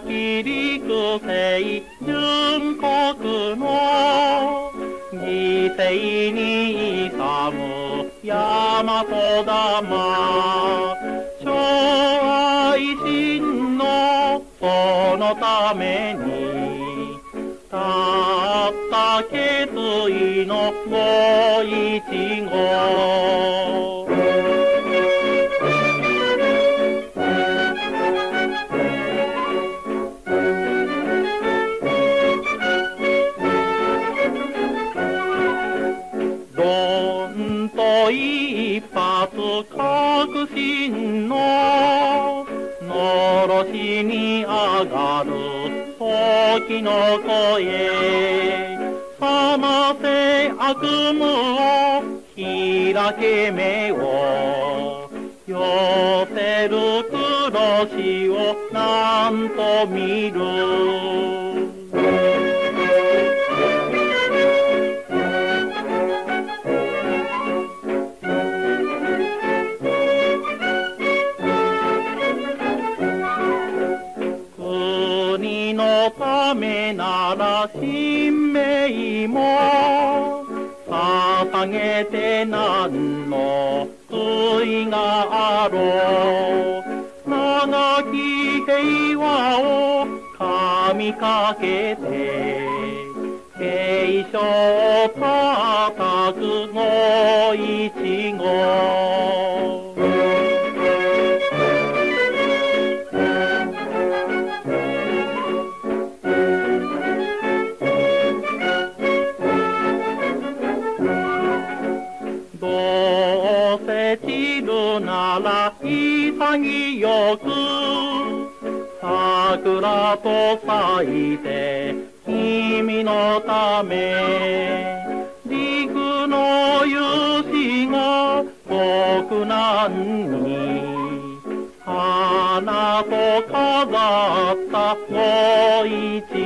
帝純国の犠牲に勇む大和玉昭和維新のそのためにたった決意のご一号一発確信ののろしに上がる時の声。覚ませ悪夢を開け目を寄せる黒しをなんと見る。のためなら新命も捧げて何の悔いがあろう。長き平和を神かけて継承叩くご一号。うせ散るなら潔く桜と咲いて君のため。陸の勇士が僕なんに花と飾ったご一